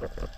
Uh-huh.